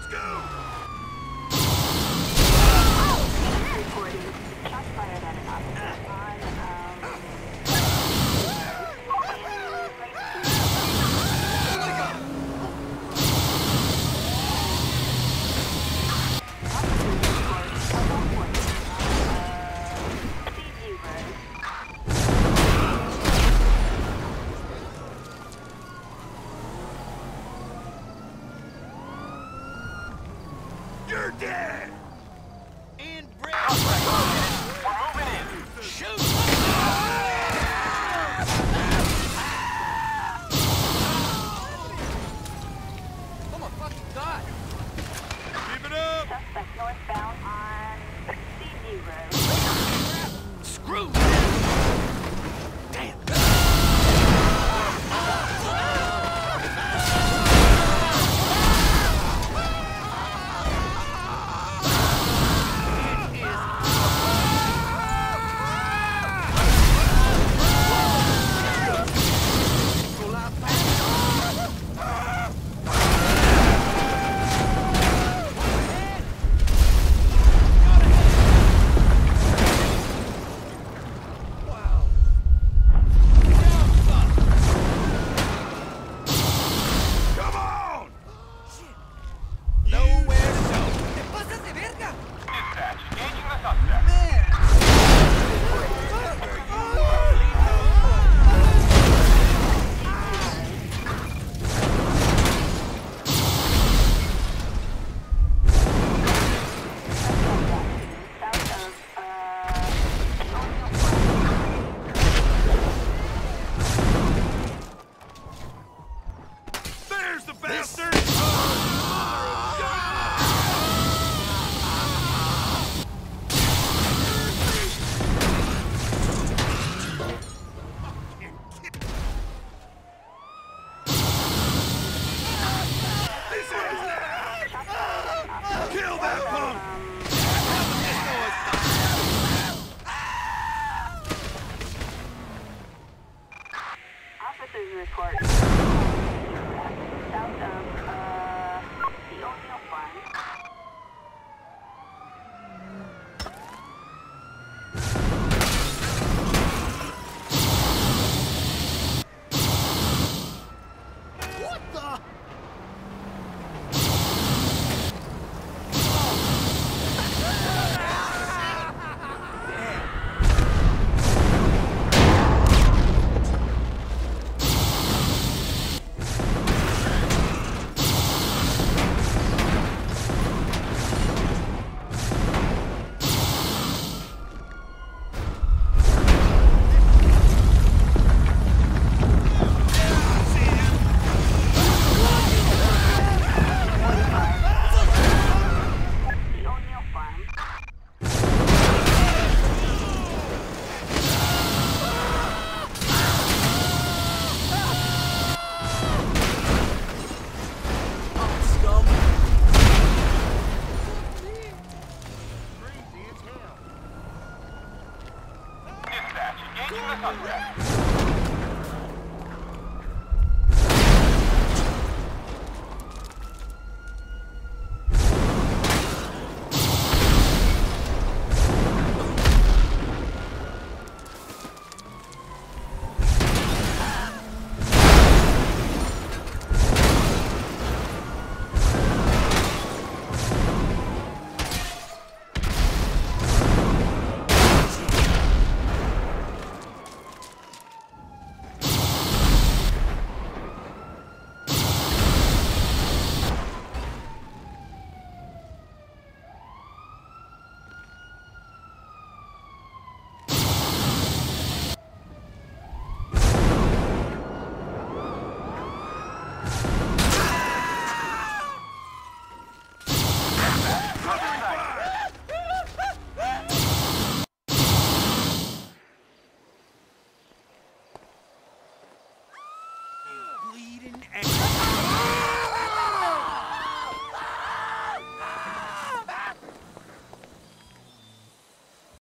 Let's go! Report Engaging the subject. bleeding ass.